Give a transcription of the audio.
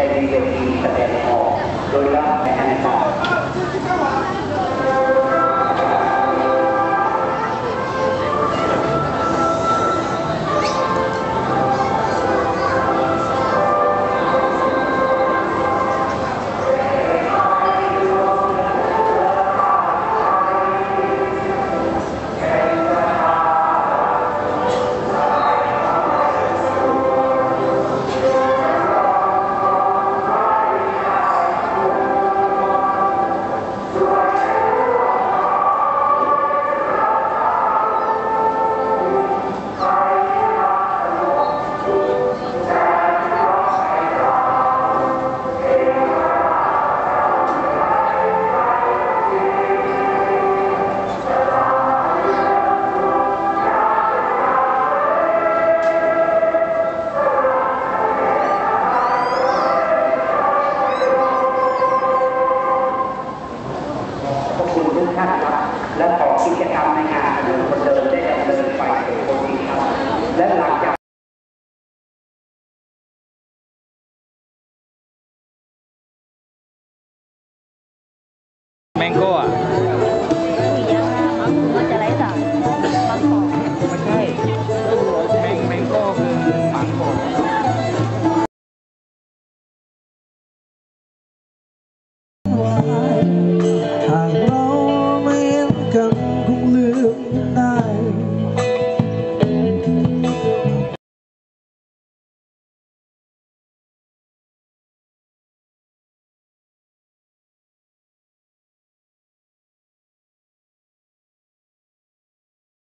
الذي يفيه คุณทุกท่าครับและขอกิจกรรมในงานเดินคนเดินได้ดำเนินไปโดยคนดีครับและหลังจากแมงโก้อะ